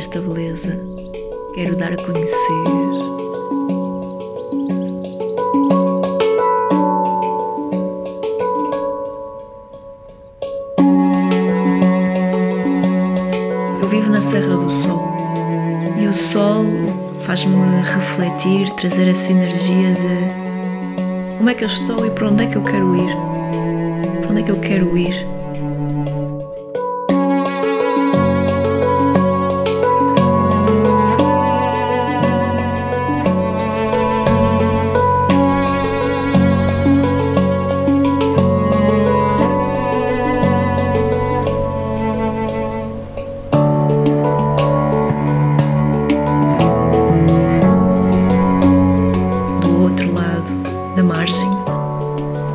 esta beleza, quero dar a conhecer. Eu vivo na Serra do Sol e o sol faz-me refletir, trazer essa energia de como é que eu estou e para onde é que eu quero ir. Para onde é que eu quero ir?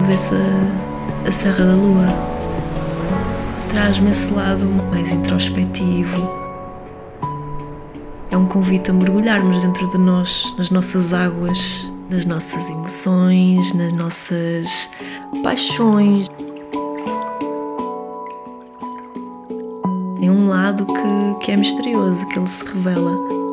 Vê-se a, a Serra da Lua. Traz-me esse lado mais introspectivo. É um convite a mergulharmos dentro de nós, nas nossas águas, nas nossas emoções, nas nossas paixões. Tem um lado que, que é misterioso, que ele se revela.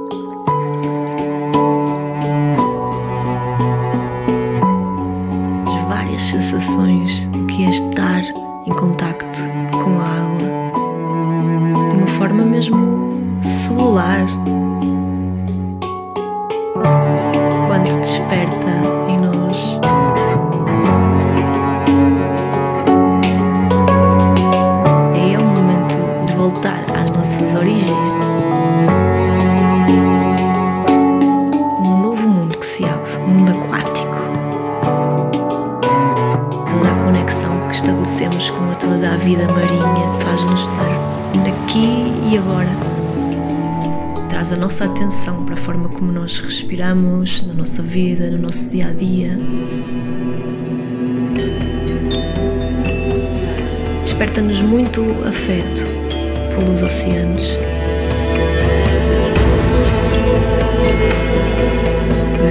Com a água de uma forma mesmo celular. Quando desperta estabelecemos com a toda a vida marinha faz-nos estar aqui e agora. Traz a nossa atenção para a forma como nós respiramos na nossa vida, no nosso dia a dia. Desperta-nos muito afeto pelos oceanos.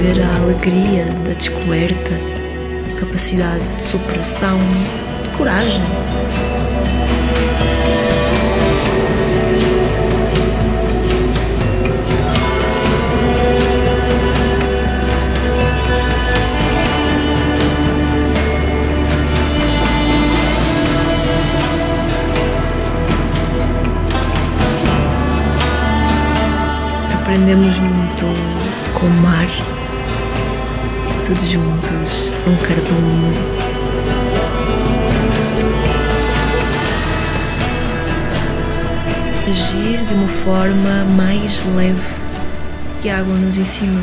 Ver a alegria da descoberta capacidade de superação, coragem. Aprendemos muito com o mar todos juntos, num cardume. Agir de uma forma mais leve que a água nos ensinou.